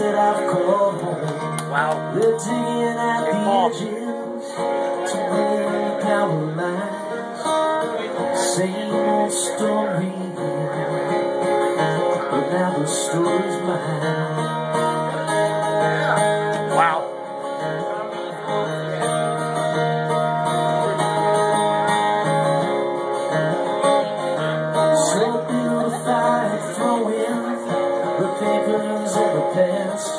that I've called home. Wow. They're digging at the edges the power lines. Same old story, but now the story's mine. Wow. So beautified, throw in the papers of the past.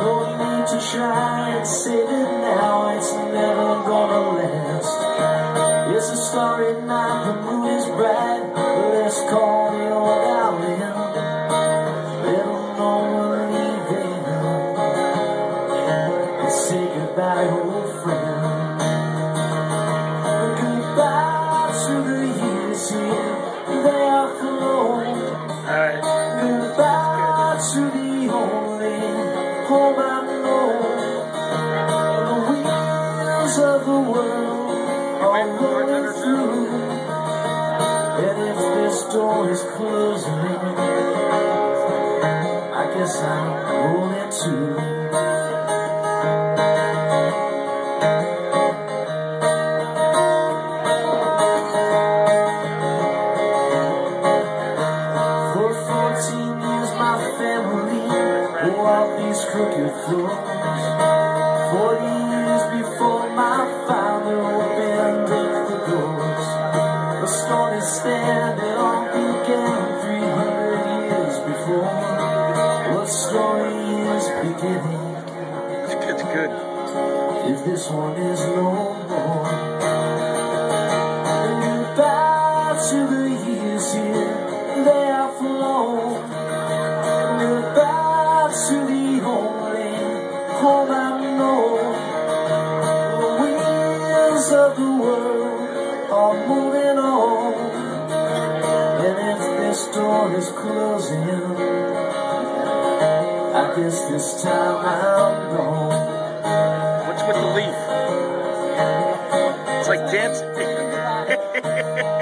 No need to try and save it now, it's never gonna last. Starry night, the moon is bright. Let's call old owl in. Let 'em know we're leaving. Let's say goodbye, old friend. Goodbye to the years here, they are. Alright. Goodbye to the only home I know. The wheels of the world rolling through. And if this door is closing, I guess I'm rolling too. For 14 years my family walked these crooked floors. Is standing on began 300 years before. What story is beginning It's, good. if this one is no more? Goodbye to the years here, they are flown. Goodbye to the only home I know. The wheels of the world are moving dawn is closing in. I guess this time I'm gone. What's with the leaf? It's like dancing.